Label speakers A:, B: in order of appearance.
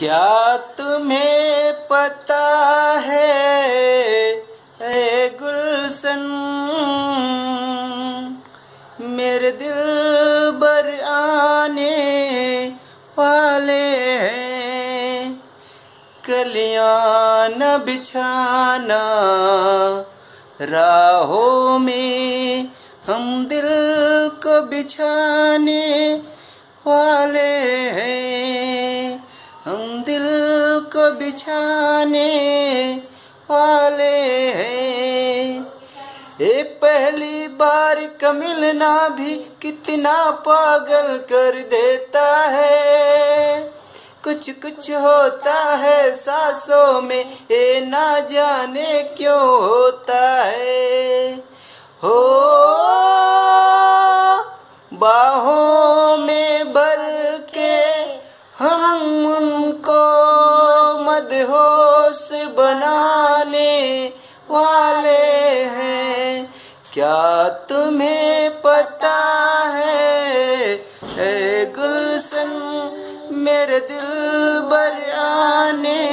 A: क्या तुम्हें पता है, ए गुलशन? मेरे दिल बर आने वाले हैं। कलियाँ न बिछाना, राहों में हम दिल को बिछाने वाले को बिछाने वाले हैं। ये पहली बार का मिलना भी कितना पागल कर देता है। कुछ कुछ होता है सांसों में ये ना जाने क्यों होता है। हो, बाहों में भर के हम उनको बेहोश बनाने वाले हैं। क्या तुम्हें पता है? ए गुलशन मेरे दिल बर आने